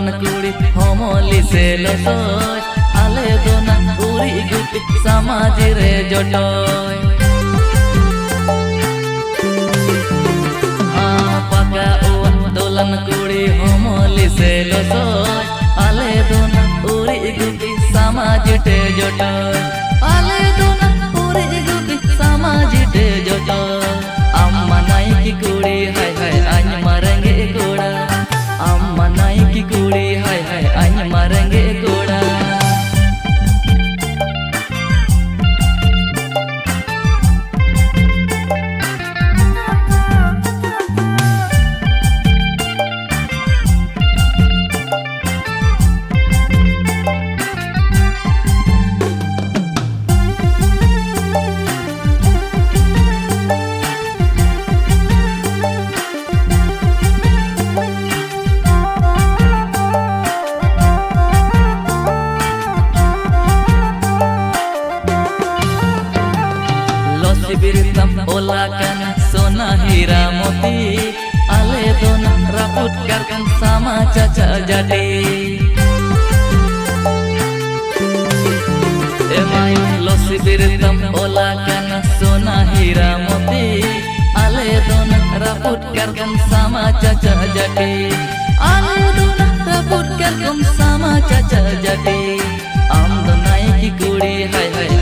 kuri homoli selosoy Ale dona uri gupi sama jire jodoy Ah, Paka uak dolan kuri homoli selosoy Ale dona uri gupi sama jite Losi biritam olakan sona hira moti Ale dona raput karkan sama caca jadi Emai losi biritam olakan sona hira moti Ale dona raput karkan sama caca jadi Ale dona raput karkan sama caca jadi Am donai ki kudi hai hai